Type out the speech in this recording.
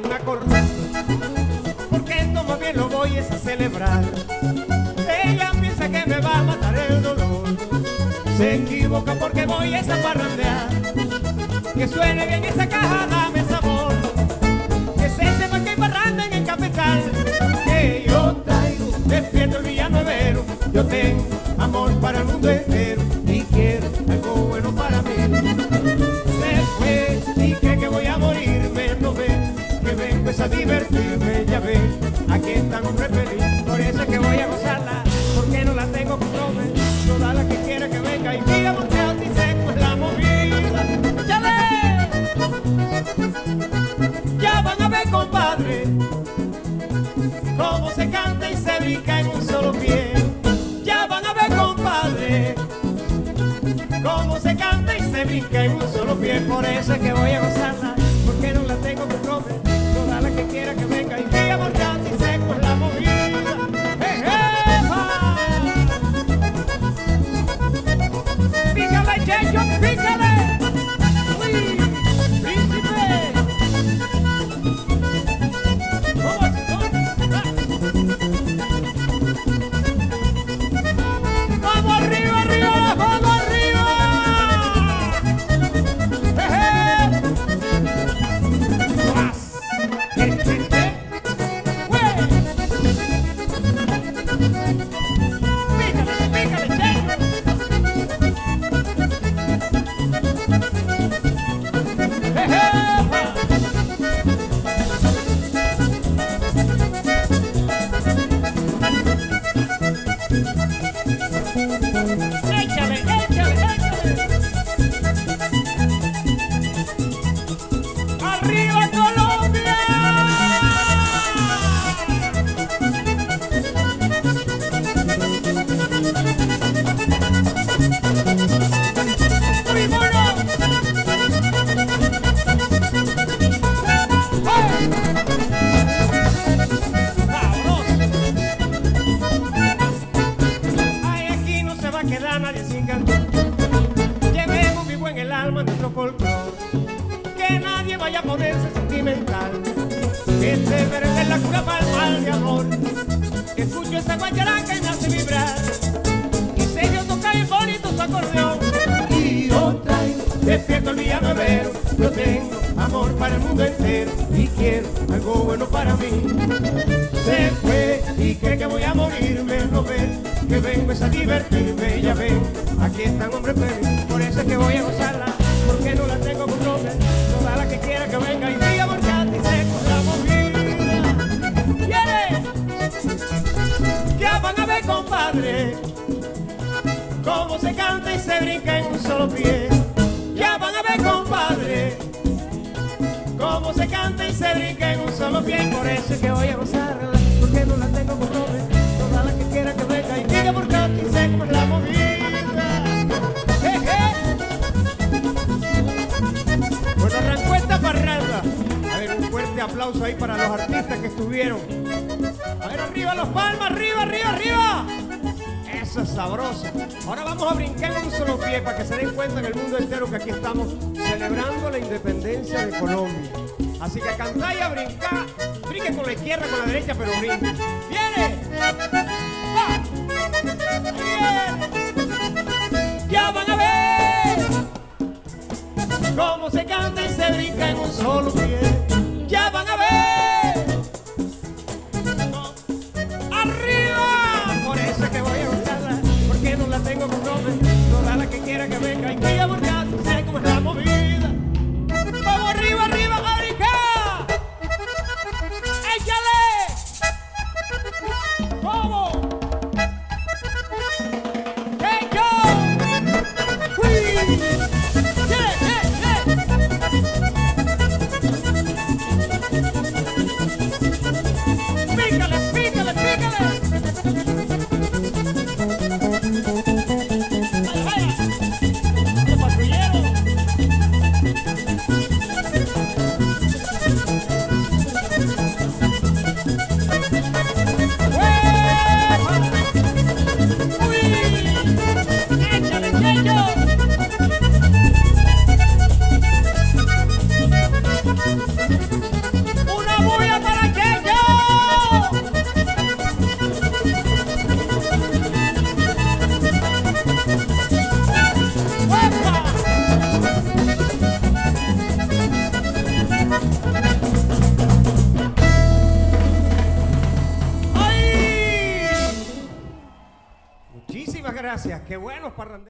una corneta, porque esto más bien lo voy es a celebrar. Ella piensa que me va a matar el dolor, se equivoca porque voy es a parrandear. Que suene bien esa caja, divertirme, ya ve, aquí está hombre feliz, por eso es que voy a gozarla, porque no la tengo con nombre, toda la que quiera que venga y diga volteo si seco es la movida. ¡Chale! Ya van a ver, compadre, cómo se canta y se brinca en un solo pie. Ya van a ver, compadre, cómo se canta y se brinca en un solo pie. Por eso es que voy a gozarla, aquí no se va a quedar nadie sin cantar. Llevemos vivo en el alma nuestro folclore. Que nadie vaya a ponerse sentimental. Este verde es la cura para el mal de amor. Que escucho esa guacharaca y me hace vibrar. Y Sergio toca el bonito su acordeón. Y yo traigo, despierto el villanuevero. Yo tengo amor para el mundo entero. Y quiero algo bueno para mí se fue y cree que voy a morirme, no ve que vengo es a divertirme, un hombre feliz, por eso es que voy a gozarla, porque no la tengo con nombre, toda la que quiera que venga y diga a ti se la movida. ¿Quiere? Ya van a ver, compadre, cómo se canta y se brinca en un solo pie. Ya van a ver, compadre, cómo se canta y se brinca en un solo pie. Por eso es que voy a gozarla, aplauso ahí para los artistas que estuvieron. A ver, arriba los palmas, arriba, arriba, arriba. Eso es sabroso. Ahora vamos a brincar en un solo pie para que se den cuenta en el mundo entero que aquí estamos celebrando la independencia de Colombia. Así que a cantar y a brincar. Brinque con la izquierda, con la derecha, pero brinque. ¡Viene! ¡Va! ¡Viene! ¡Ya van a ver! Cómo se canta y se brinca en un solo pie. ¡Ya van ver! Gracias. Qué buenos parranderos.